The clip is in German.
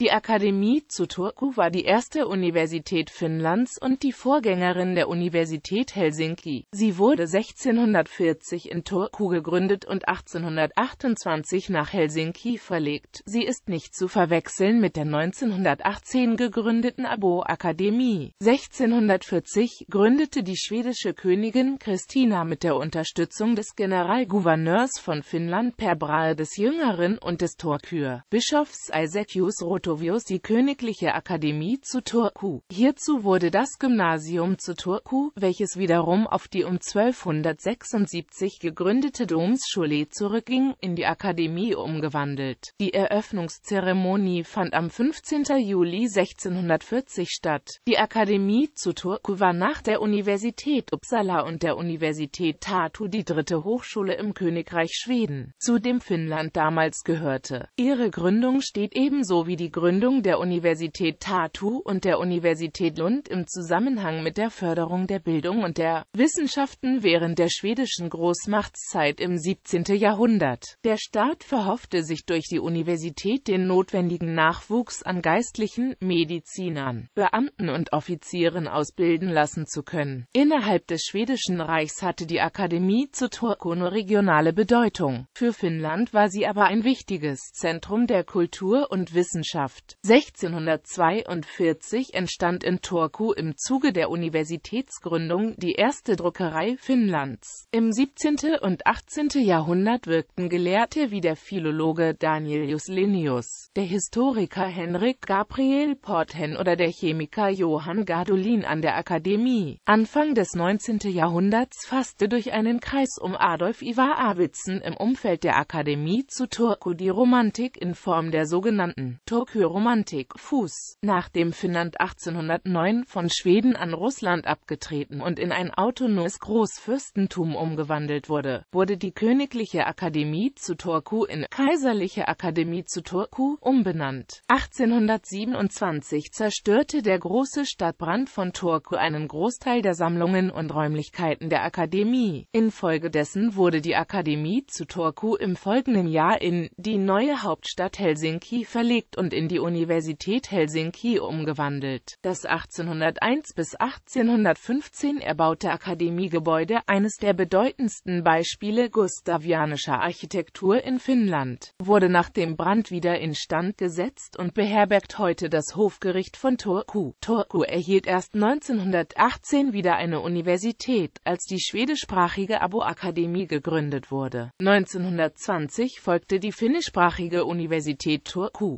Die Akademie zu Turku war die erste Universität Finnlands und die Vorgängerin der Universität Helsinki. Sie wurde 1640 in Turku gegründet und 1828 nach Helsinki verlegt. Sie ist nicht zu verwechseln mit der 1918 gegründeten Abo-Akademie. 1640 gründete die schwedische Königin Christina mit der Unterstützung des Generalgouverneurs von Finnland Per Brahe des Jüngeren und des Torkür Bischofs Isakius Rotovius die Königliche Akademie zu Turku. Hierzu wurde das Gymnasium zu Turku, welches wiederum auf die um 1276 gegründete Domsschule zurückging, in die Akademie umgewandelt. Die Eröffnungszeremonie fand am 15. Juli 1640 statt. Die Akademie zu Turku war nach der Universität Uppsala und der Universität Tartu die dritte Hochschule im Königreich Schweden, zu dem Finnland damals gehörte. Ihre Gründung steht ebenso wie die Gründung der Universität Tartu und der Universität Lund im Zusammenhang mit der Förderung der Bildung und der Wissenschaften während der schwedischen Großmachtszeit im 17. Jahrhundert. Der Staat verhoffte sich durch die Universität den notwendigen Nachwuchs an Geistlichen, Medizinern, Beamten und Offizieren ausbilden lassen zu können. Innerhalb des Schwedischen Reichs hatte die Akademie zu Turku nur regionale Bedeutung. Für Finnland war sie aber ein wichtiges Zentrum der Kultur und Wissenschaft. 1642 entstand in Turku im Zuge der Universitätsgründung die erste Druckerei Finnlands. Im 17. und 18. Jahrhundert wirkten Gelehrte wie der Philologe Danielius Linnaeus, der Historiker Henrik Gabriel Porthen oder der Chemiker Johann Gadolin an der Akademie. Anfang des 19. Jahrhunderts fasste durch einen Kreis um Adolf Ivar Arvidsson im Umfeld der Akademie zu Turku die Romantik in Form der sogenannten Turku-Romantik Fuß. Nachdem Finnland 1809 von Schweden an Russland abgetreten und in ein autonomes Großfürstentum umgewandelt wurde, wurde die Königliche Akademie zu Turku in Kaiserliche Akademie zu Turku umbenannt. 1827 zerstörte der große Stadtbrand von Turku einen Großteil der Sammlungen und Räumlichkeiten der Akademie. Infolgedessen wurde die Akademie zu Turku im folgenden Jahr in die neue Hauptstadt Helsinki verlegt und in die Universität Helsinki umgewandelt. Das 1801 bis 1815 erbaute Akademiegebäude, eines der bedeutendsten Beispiele gustavianischer Architektur in Finnland, wurde nach dem Brand wieder instand gesetzt und beherbergt heute das Hofgericht von Turku. Turku erhielt erst 1918 wieder eine Universität, als die schwedischsprachige Abo-Akademie gegründet wurde. 1920 folgte die finnischsprachige Universität Turku